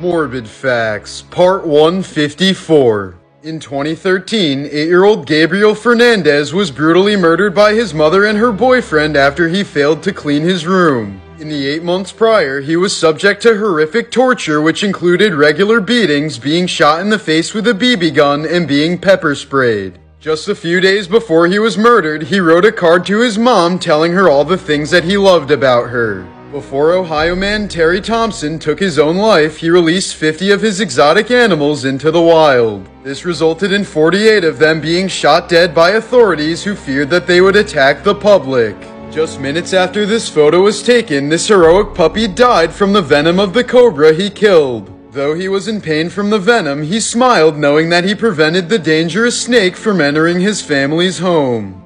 Morbid Facts, Part 154. In 2013, 8-year-old Gabriel Fernandez was brutally murdered by his mother and her boyfriend after he failed to clean his room. In the eight months prior, he was subject to horrific torture which included regular beatings, being shot in the face with a BB gun, and being pepper sprayed. Just a few days before he was murdered, he wrote a card to his mom telling her all the things that he loved about her. Before Ohio man Terry Thompson took his own life, he released 50 of his exotic animals into the wild. This resulted in 48 of them being shot dead by authorities who feared that they would attack the public. Just minutes after this photo was taken, this heroic puppy died from the venom of the cobra he killed. Though he was in pain from the venom, he smiled knowing that he prevented the dangerous snake from entering his family's home.